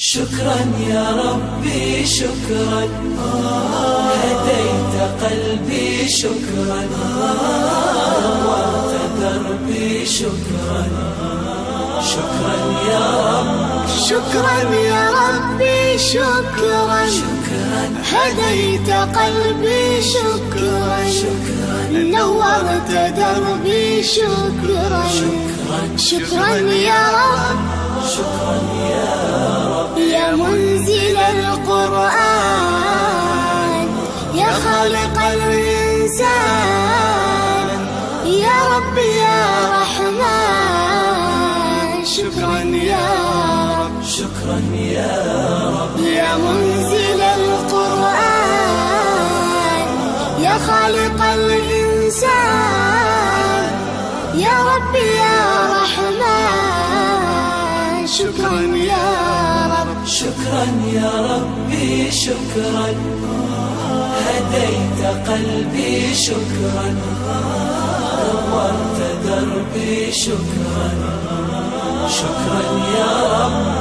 شكرا يا ربي شكرا. هديت قلبي شكرا. نورت دربي شكرا. شكرا يا رب. شكرا يا ربي شكرا. هديت قلبي شكرا. نورت دربي شكرا. شكرا يا رب. يا رحمن. شكرا يا رب. شكرا يا رب. يا منزل القرآن. يا خالق الإنسان. يا رب يا رحمن. شكرا يا رب. شكرا يا ربي شكرا. هديت قلبي. شكرا. نورت دربي شكرا. شكرا يا رب.